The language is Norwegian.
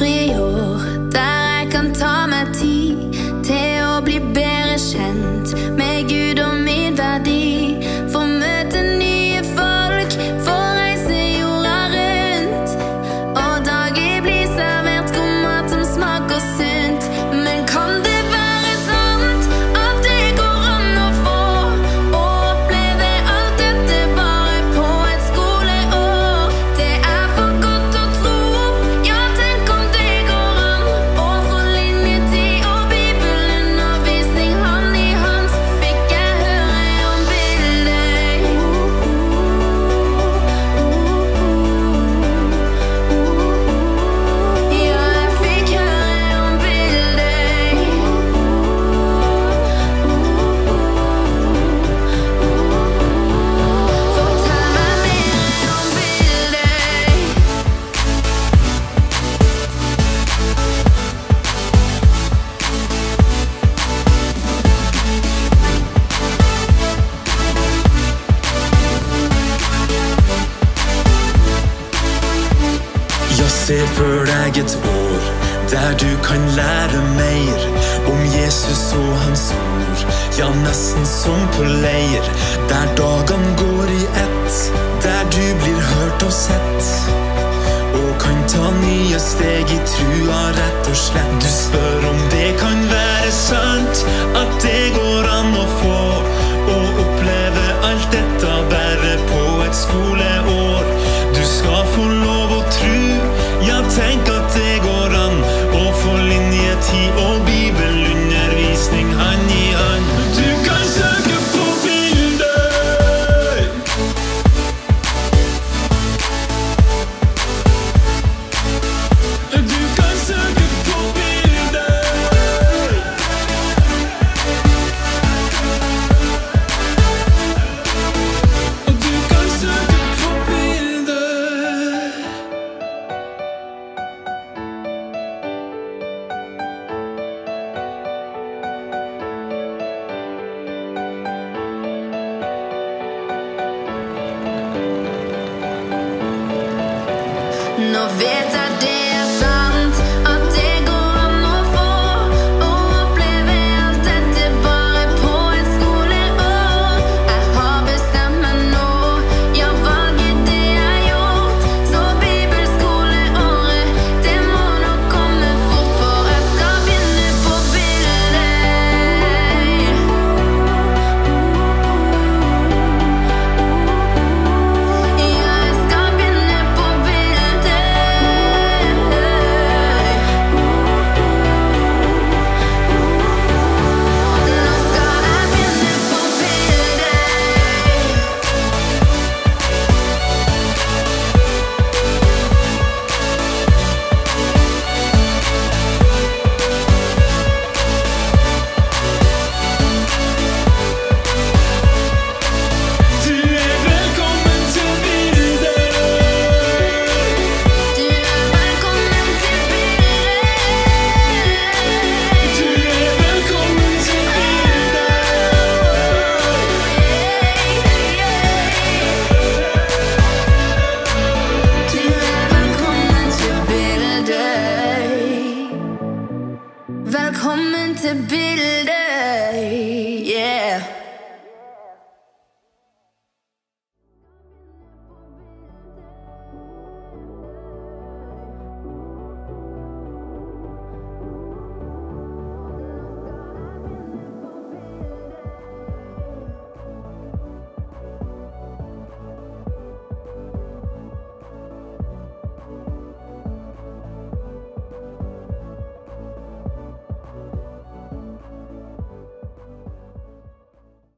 frío Se for deg et år der du kan lære mer om Jesus og hans ord. Ja, nesten som på leir, der dagene går 90 coming to build it, yeah.